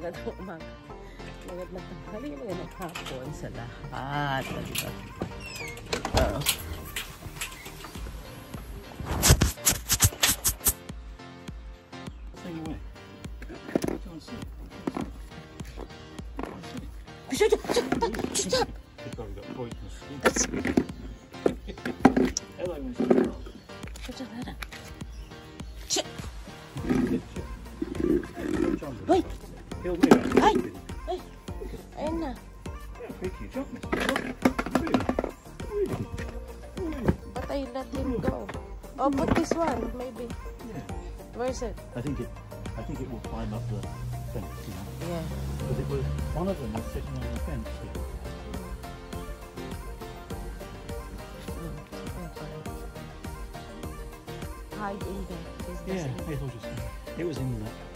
Magandang umaga. Magandang tanghali, magandang hapon sa lahat. Diba? Uh, Shut up! Shut up! Shut up! That's... Hello, Mr. Shut up, shut up. Wait! Realise. Ay! Ay! Ayun na. Yeah. Really? Really? Really? But I let him go. Oh, put this one, maybe. Yeah. Where is it? I think it. I think it will climb up the fence, you know. Yeah. Because it was one of them was sitting on the fence. Here. Mm. Hide in there. Yeah, it was just. It was in that.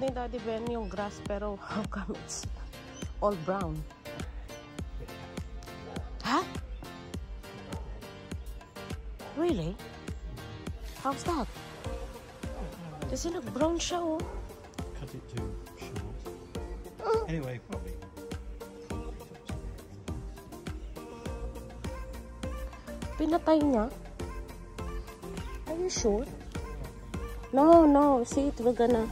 Ni Daddy Ben yung grass pero how come it's all brown? Huh? Really? How's that? Kasi nag-brown siya oh. cut it too short. Mm. Anyway, probably. Pinatay niya? Are you sure? No, no. See, it. We're gonna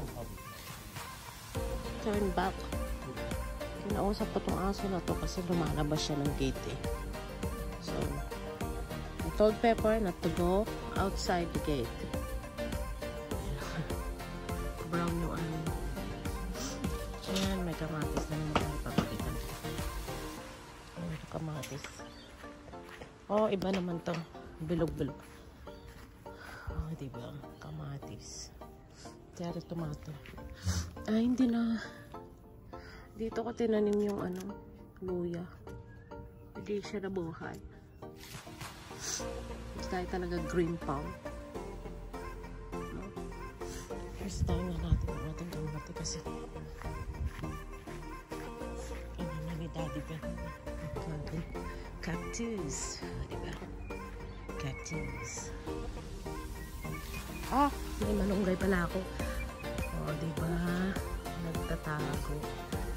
turn back. Kinausap ko tong aso na to kasi lumalabas siya ng gate eh. So, I told Pepper not to go outside the gate. Brown yung ano. Ayan, may kamatis na naman tayo papalitan. May kamatis. Oh, iba naman to. Bilog-bilog. Oh, diba? Kamatis. Kaya tomato. Ay, hindi na. Dito ko tinanim yung ano, luya. Hindi siya nabuhay. Tayo talaga green palm. First time na natin ang ating kamati kasi ano na ni Daddy Ben. Cactus. Diba? Cactus. Ah, may malunggay pala ako. Oh, diba? Nagtatago.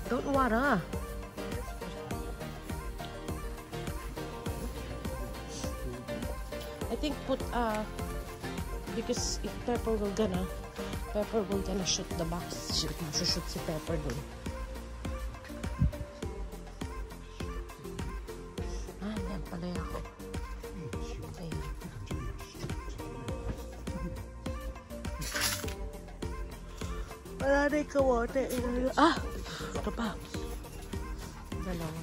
Don't wara. I think put uh because if Pepper will gonna Pepper will gonna shoot the box. Shoot, shoot si Pepper dun. Yung kamote. Ah! Ito pa. Dalawa.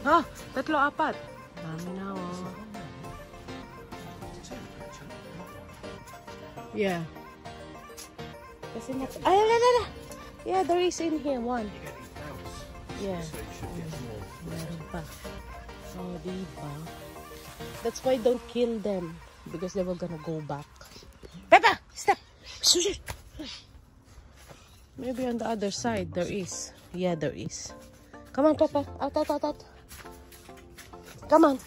Ah! Tatlo, apat. Dami na, oh. Yeah. Kasi na... Ay. Yeah, there is in here one. Yeah. Meron pa. Oh, diba? That's why don't kill them. Because they were gonna go back. Peppa! Stop! Maybe on the other side there is. Yeah, there is. Come on, Peppa. Out, out, out, out. Come on.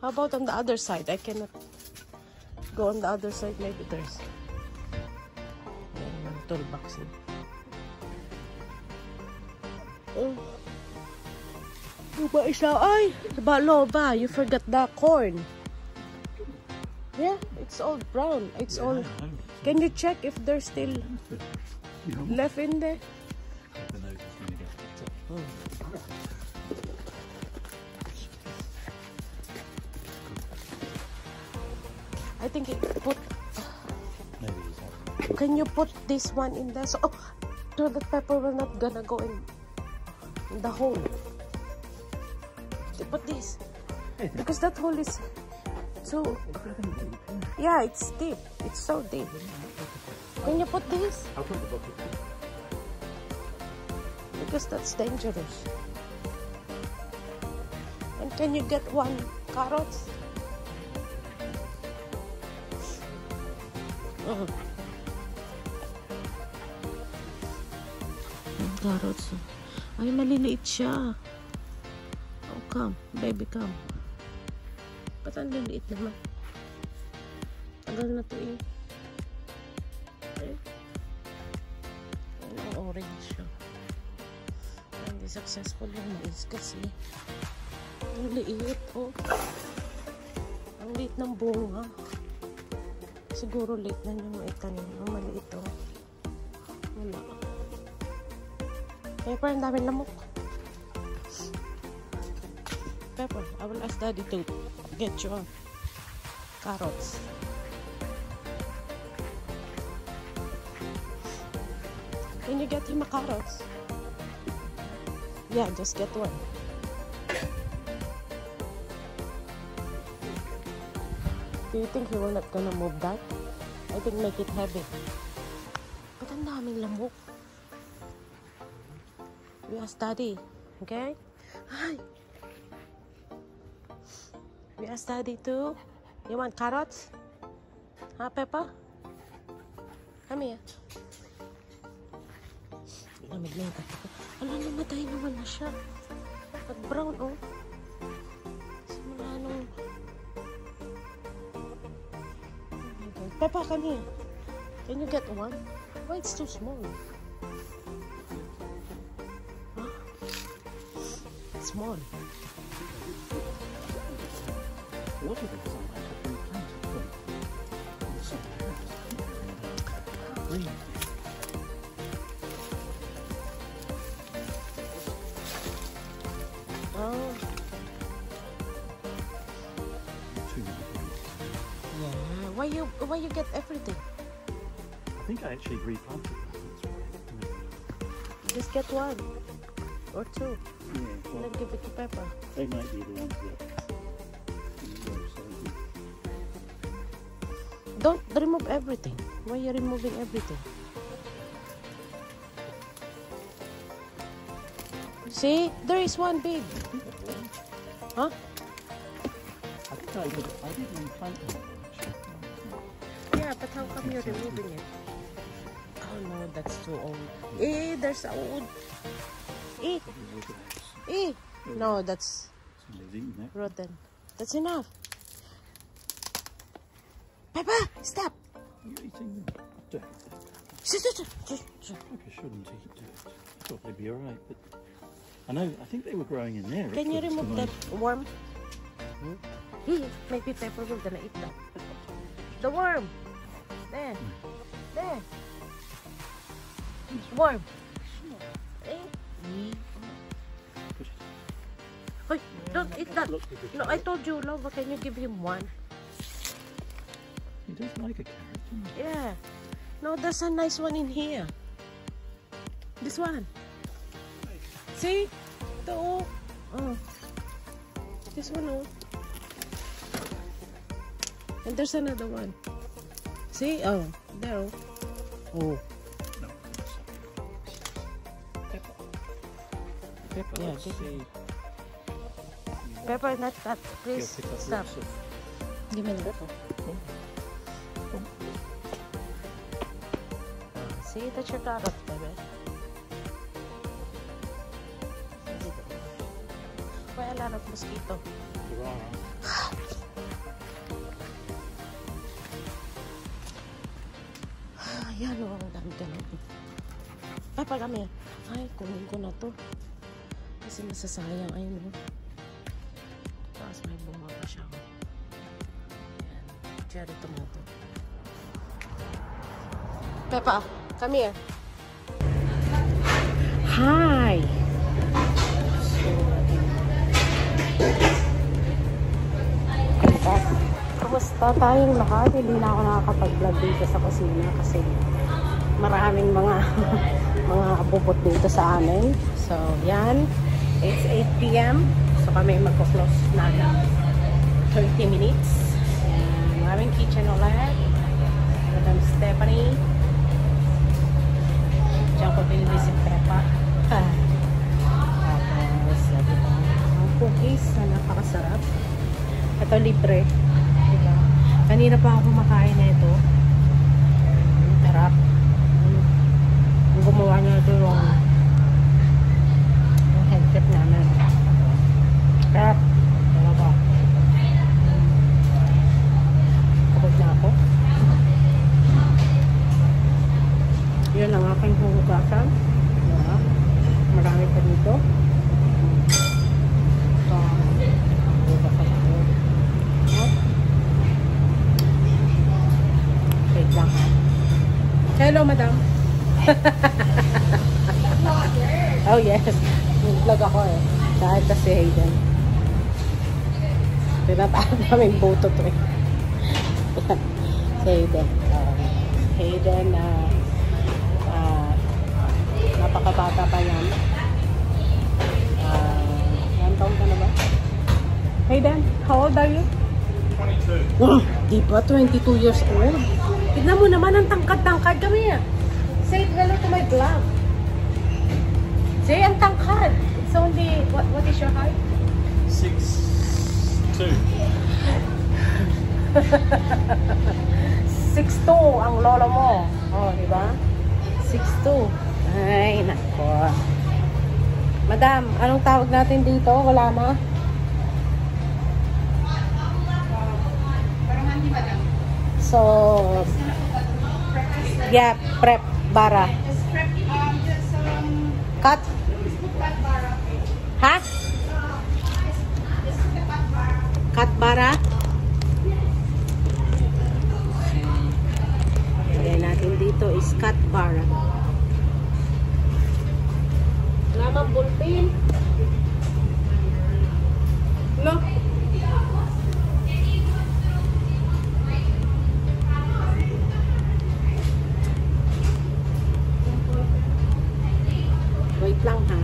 How about on the other side? I cannot go on the other side. Maybe there's... Yan yung toolbox. Oh. Loba isa. Ay! Loba, loba. You forgot the corn. Yeah, it's all brown. It's all... Can you check if there's still left in there? I think it put... Can you put this one in there? So, oh, pepper will not gonna go in, in the hole. Put this. Because that hole is so... Yeah, it's deep. It's so deep. Can you put this? I'll put the bucket. Because that's dangerous. And can you get one carrots? Oh. Carrots. Ay, maliliit siya. Oh, come. Baby, come. Ba't ang liliit naman? Tagal na to eh. Orange siya. Hindi successful yung mais kasi. Ang liit, oh. Ang liit ng bunga. Siguro late na yung itanim. Ang maliit, oh. Wala. Pepper, ang daming lamok. Pepper, I will ask daddy to get you uh, carrots. Can you get him a carrots? Yeah, just get one. Do you think he will not gonna move that? I think make it heavy. Ba't ang daming lamok? We are study, okay? Hi. We are study too. You want carrots? Huh, Peppa? Come here. Lamig na yung kape ko. Ala, namatay naman na siya. Nag-brown, oh. Simula nung... Oh. Peppa, come here. Can you get one? Why it's too small? Huh? Small. What are these? I Why you why you get everything? I think I actually replanted right. Hmm. Just get one or two. Yeah, And then give it to Peppa. they might be the ones that. you know, so we- Don't remove everything. Why you removing everything? See, there is one big. Huh? I think I did. I did replant them. Yeah, but how come you're removing it? Oh no, that's too old. Eh, there's a old. Eh, Probably look at this. eh. No, that's Somebody's eating that. rotten. That's enough. Peppa, stop. You're eating. Dirt. I shouldn't eat dirt. I thought they'd be alright, but I know. I think they were growing in there. Can you remove that worm? Hmm, maybe Pepper will gonna eat that. The worm. There. There. Worm. Eh. Push it. Don't eat that. No, I told you, love, can you give him one? He doesn't like a carrot? Yeah. No, there's a nice one in here. This one. See? Ito, oh. Oh. This one, oh. And there's another one. See? Oh, no. Oh. No. Pepper. Pepper. Yeah, pepper. pepper is not that. Please yeah, stop. Give me the pepper. Oh. Oh. See, that's your daughter, baby. Why a lot of mosquito? You're wrong. Ayan o, ang dami ganun. Ay, pag kami. Ay, kunin ko na to. Kasi masasayang. Ayun o. Tapos may bunga pa siya. oh. Ayan. Cherry tomato. Peppa, come here. Hi! Kumusta tayong lahat? Hindi na ako nakakapag-vlog dito sa kusina kasi maraming mga mga bubot dito sa amin. So, yan. It's 8 p.m. So, kami magko-close na 30 minutes. Yan. Maraming kitchen ulit. Madam Stephanie. Diyan ko si Peppa. Tapos, sabi ko, ang cookies na napakasarap. Ito libre. Kanina pa ako kumakain na ito. Sarap. Gumawa niya ito yung trip namin. Crap. Talaga. Kapag na ako. Yun ang aking huhugasan. Diba? Marami pa dito. So, huhugasan ako. No? Wait lang ha. Hello, madam. Oh, yes. Nag-vlog ako eh. Kahit kasi Hayden. Tinatahan namin boto to eh. si Hayden. Um, Hayden na uh, napakabata pa yan. Uh, ilang taon ka na ba? Hayden, how old are you? 22. Oh, di ba? 22 years old. Tignan mo naman ang tangkad-tangkad kami ah. Say hello to my vlog. 2. 6'2 ang lolo mo. Oh, di ba? 6'2. Ay, nako. Madam, anong tawag natin dito? Wala na? So, yeah, prep bara. Cut? Ha? Cut bara? Lagay natin dito is cut bara. Lamang bulpin. No? Wait lang ha.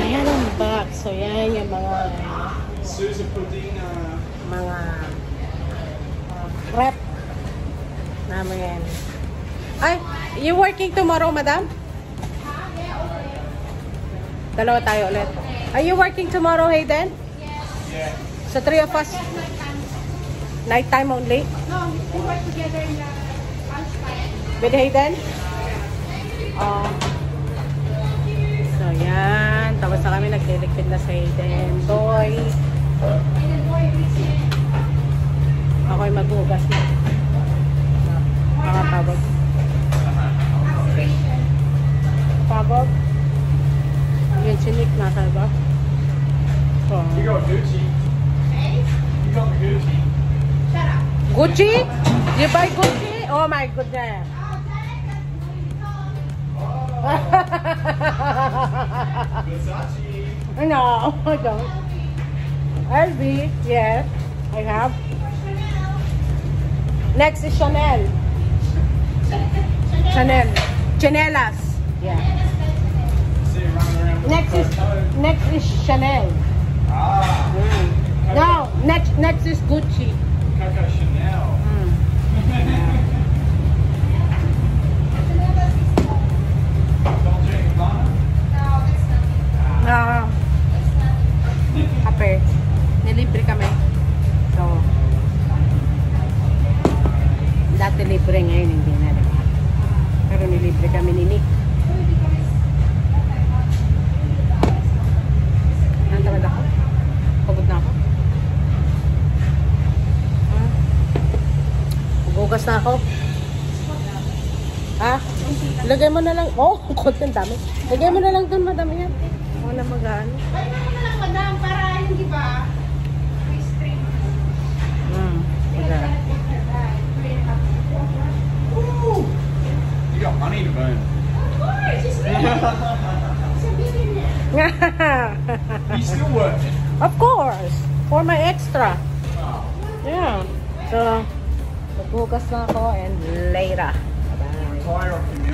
Ayan ang box. So yan yung mga mga uh, prep namin. Ay, you working tomorrow, madam? Dalawa tayo ulit. Are you working tomorrow, Hayden? yeah. Sa three of us? Nighttime only? No, we work together in the lunchtime. With Hayden? Oh. So, yan. Tapos na kami nagliligpit na sa Hayden. See Ako'y maghugas na. Oxidation. Pagod. Yung chinik nasa ba? So, You got Gucci. You got Gucci. shut up. Gucci? You buy Gucci? Oh my goodness. Versace. no, I don't. LV, yes, I have. Next is Chanel. Chanel. Chanelas. Yeah. See it running around with Next is next is Chanel. Ah. No, next next is Gucci. Hugas na ako. Ha? Lagay mo na lang. Oh, konti ang dami. Lagay mo na lang dun, madam yan. Ako na mag-ano. Ay, ano na lang, madam, para hindi ba? Hmm. Mag Ooh. You got money to burn. Of course, it's free. It's a billionaire. You still working? of course. For my extra. Oh. Yeah. So, maghugas na ako and later. Bye-bye.